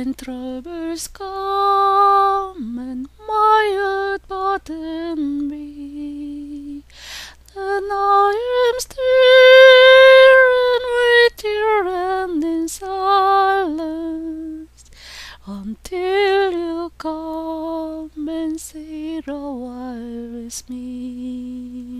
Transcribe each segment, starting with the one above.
when troubles come and my heart burden be, Then I am still and wait here in silence until you come and sit a while with me.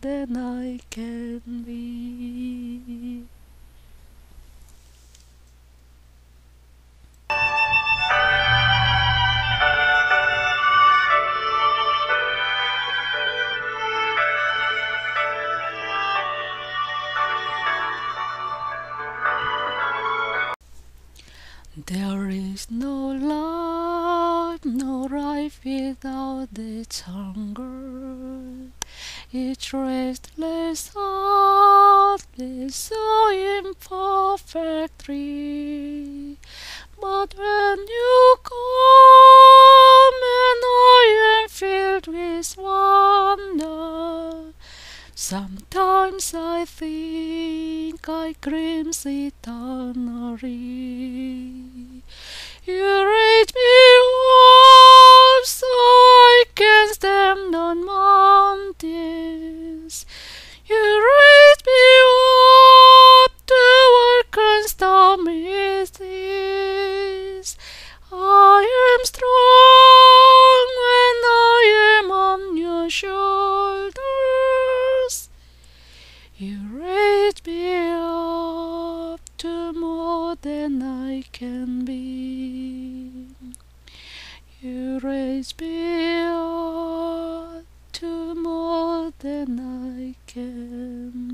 than I can be. There is no no life without its hunger. Each restless heart is so imperfectly. But when you come and I am filled with wonder, Sometimes I think I glimpse eternally. You raise me up so I can stand on mountains. You raise me up to work on stormy seas. I am strong when I am on your shoulders. You raise me up to more than I can be. Raise up to more than I can.